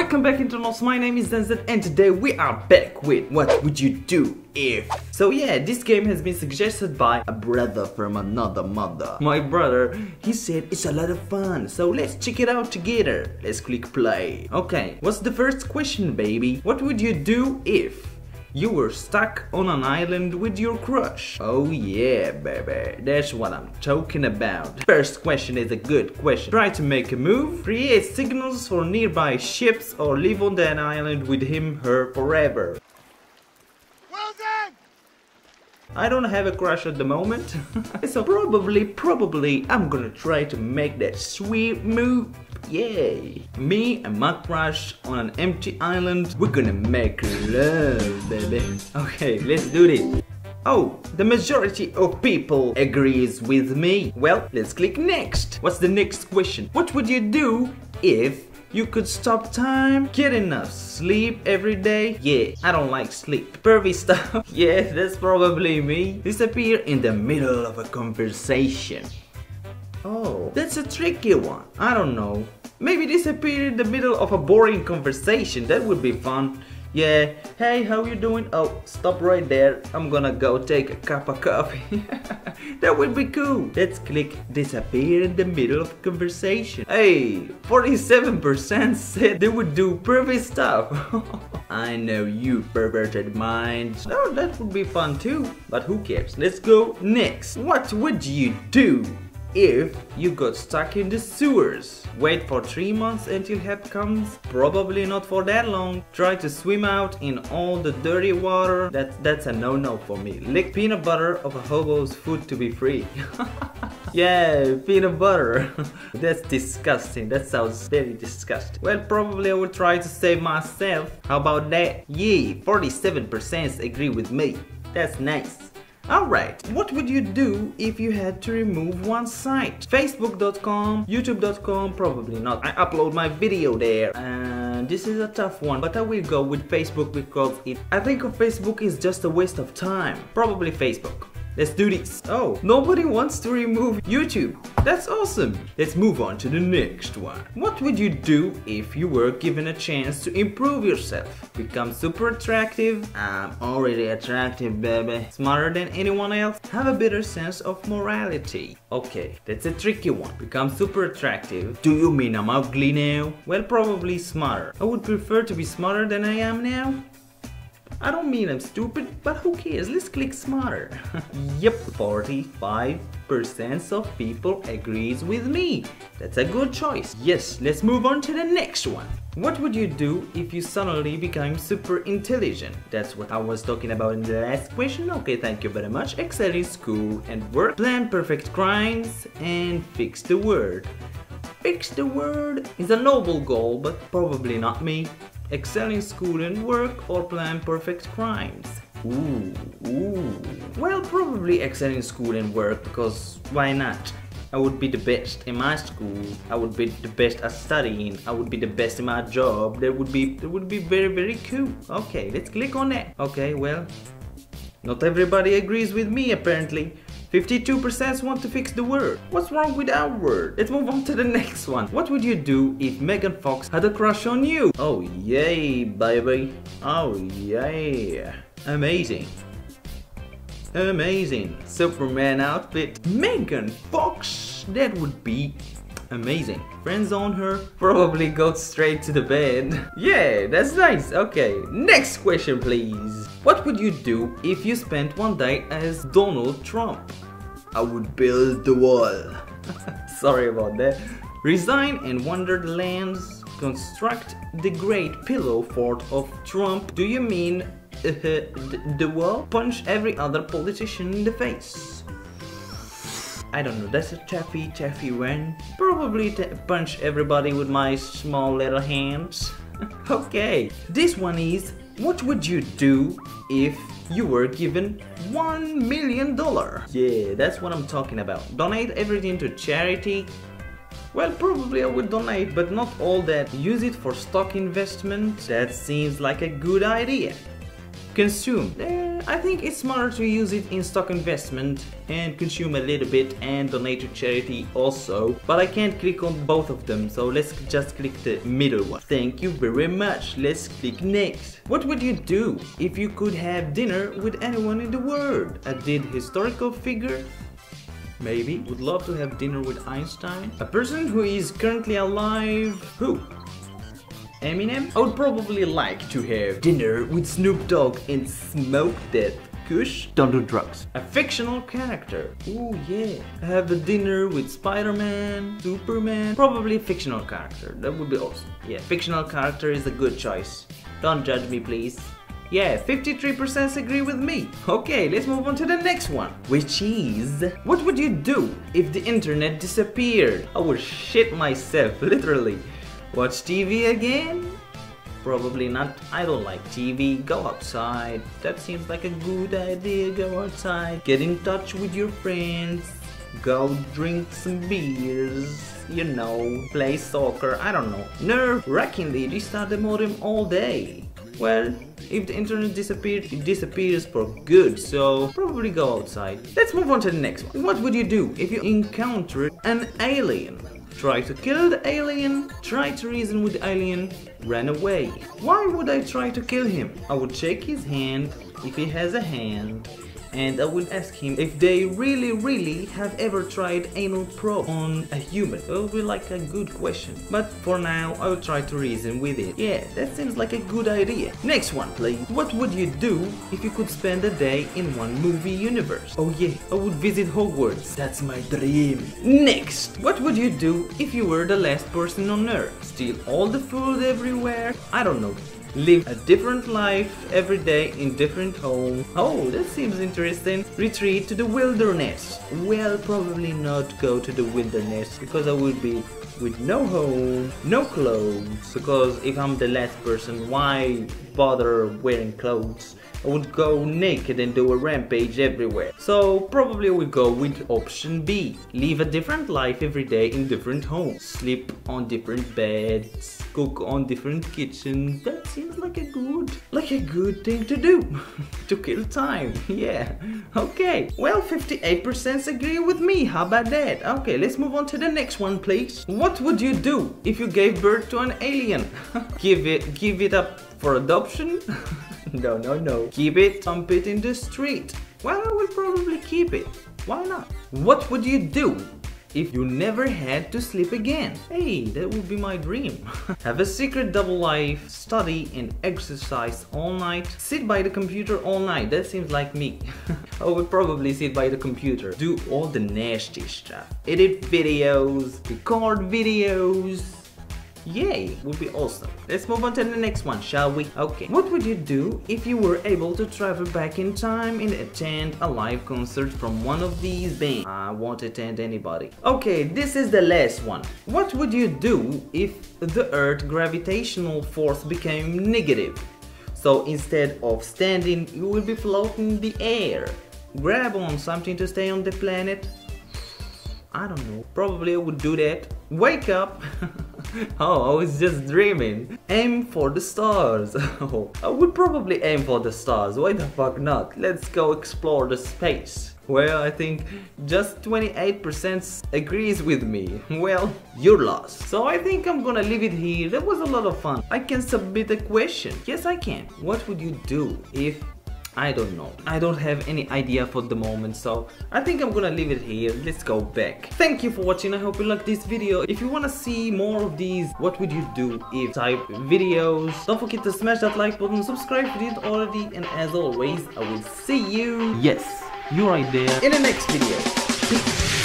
Welcome back internals, my name is Denzel and today we are back with What Would You Do If? So yeah, this game has been suggested by a brother from another mother. My brother, he said it's a lot of fun, so let's check it out together. Let's click play. Okay, what's the first question baby? What would you do if? You were stuck on an island with your crush. Oh yeah, baby, that's what I'm talking about. First question is a good question. Try to make a move, create signals for nearby ships, or live on that island with him, her forever. Well done! I don't have a crush at the moment, so probably, probably I'm gonna try to make that sweet move. Yay! Me and my crush on an empty island, we're gonna make love, baby. Okay, let's do this. Oh, the majority of people agrees with me. Well, let's click next. What's the next question? What would you do if you could stop time, get enough sleep every day. Yeah, I don't like sleep. Pervy stuff. yeah, that's probably me. Disappear in the middle of a conversation. Oh, that's a tricky one. I don't know. Maybe disappear in the middle of a boring conversation. That would be fun. Yeah, hey, how you doing? Oh, stop right there. I'm gonna go take a cup of coffee. that would be cool. Let's click disappear in the middle of conversation. Hey, 47% said they would do pervy stuff. I know you perverted minds. Oh, that would be fun too. But who cares? Let's go next. What would you do if you got stuck in the sewers. Wait for 3 months until help comes? Probably not for that long. Try to swim out in all the dirty water. That, that's a no-no for me. Lick peanut butter of a hobo's food to be free. yeah, peanut butter. that's disgusting. That sounds very disgusting. Well, probably I will try to save myself. How about that? Yeah, 47% agree with me. That's nice. Alright, what would you do if you had to remove one site? Facebook.com, YouTube.com, probably not. I upload my video there and this is a tough one, but I will go with Facebook because it I think of Facebook is just a waste of time. Probably Facebook. Let's do this. Oh, nobody wants to remove YouTube. That's awesome. Let's move on to the next one. What would you do if you were given a chance to improve yourself? Become super attractive? I'm already attractive, baby. Smarter than anyone else? Have a better sense of morality? Okay, that's a tricky one. Become super attractive. Do you mean I'm ugly now? Well, probably smarter. I would prefer to be smarter than I am now. I don't mean I'm stupid, but who cares? Let's click smarter. yep, 45% of people agrees with me. That's a good choice. Yes, let's move on to the next one. What would you do if you suddenly became super intelligent? That's what I was talking about in the last question. Okay, thank you very much. Excel in school and work, plan perfect crimes, and fix the world. Fix the world is a noble goal, but probably not me excel in school and work, or plan perfect crimes? Ooh, ooh. Well, probably excel in school and work because why not? I would be the best in my school. I would be the best at studying. I would be the best in my job. That would be that would be very very cool. Okay, let's click on that. Okay, well, not everybody agrees with me apparently. 52% want to fix the world. What's wrong with our world? Let's move on to the next one. What would you do if Megan Fox had a crush on you? Oh yay, baby. Oh yeah. Amazing. Amazing. Superman outfit. Megan Fox. That would be amazing. Friends on her, probably go straight to the bed. yeah, that's nice. Okay, next question please. What would you do if you spent one day as Donald Trump? I would build the wall. Sorry about that. Resign and wander the lands. Construct the great pillow fort of Trump. Do you mean uh, the, the wall? Punch every other politician in the face. I don't know, that's a taffy taffy one. Probably punch everybody with my small little hands. okay, this one is, what would you do if you were given one million dollar? Yeah, that's what I'm talking about. Donate everything to charity. Well, probably I would donate, but not all that. Use it for stock investment. That seems like a good idea. Consume. Eh, I think it's smarter to use it in stock investment and consume a little bit and donate to charity also. But I can't click on both of them, so let's just click the middle one. Thank you very much. Let's click next. What would you do if you could have dinner with anyone in the world? A dead historical figure? Maybe. Would love to have dinner with Einstein. A person who is currently alive. Who? Eminem? I would probably like to have dinner with Snoop Dogg and smoke that kush. Don't do drugs. A fictional character. Ooh yeah. Have a dinner with Spider-Man, Superman. Probably a fictional character. That would be awesome. Yeah, fictional character is a good choice. Don't judge me please. Yeah, 53% agree with me. Okay, let's move on to the next one, which is what would you do if the internet disappeared? I would shit myself, literally. Watch TV again? Probably not. I don't like TV. Go outside. That seems like a good idea. Go outside. Get in touch with your friends. Go drink some beers. You know, play soccer. I don't know. Nerve wreckingly restart the modem all day. Well, if the internet disappears, it disappears for good, so probably go outside. Let's move on to the next one. What would you do if you encountered an alien? Try to kill the alien, try to reason with the alien, ran away. Why would I try to kill him? I would shake his hand, if he has a hand, and I will ask him if they really really have ever tried anal probe on a human. It will be like a good question. But for now I will try to reason with it. Yeah, that seems like a good idea. Next one please. What would you do if you could spend a day in one movie universe? Oh yeah, I would visit Hogwarts. That's my dream. Next, what would you do if you were the last person on earth? Steal all the food everywhere? I don't know live a different life every day in different home. Oh, that seems interesting. Retreat to the wilderness. Well, probably not go to the wilderness because I would be with no home, no clothes. Because if I'm the last person, why bother wearing clothes? I would go naked and do a rampage everywhere. So probably we go with option B. Live a different life every day in different homes. Sleep on different beds. Cook on different kitchens. that's seems like a good, like a good thing to do. to kill time. Yeah. Okay. Well, 58% agree with me. How about that? Okay, let's move on to the next one, please. What would you do if you gave birth to an alien? give it, give it up for adoption? no, no, no. Keep it, dump it in the street. Well, I will probably keep it. Why not? What would you do if you never had to sleep again? Hey, that would be my dream. Have a secret double life, study and exercise all night, sit by the computer all night, that seems like me. I would probably sit by the computer, do all the nasty stuff, edit videos, record videos, Yay, would be awesome. Let's move on to the next one, shall we? Okay, what would you do if you were able to travel back in time and attend a live concert from one of these bands? I won't attend anybody. Okay, this is the last one. What would you do if the Earth gravitational force became negative? So instead of standing, you will be floating in the air. Grab on something to stay on the planet. I don't know, probably I would do that. Wake up! oh, I was just dreaming. Aim for the stars. Oh, I would probably aim for the stars. Why the fuck not? Let's go explore the space. Well, I think just 28% agrees with me. Well, you're lost. So I think I'm gonna leave it here. That was a lot of fun. I can submit a question. Yes, I can. What would you do if I don't know. I don't have any idea for the moment, so I think I'm gonna leave it here. Let's go back. Thank you for watching. I hope you liked this video. If you wanna see more of these, what would you do if type videos? Don't forget to smash that like button, subscribe if you didn't already, and as always, I will see you, yes, you're right there, in the next video. Peace.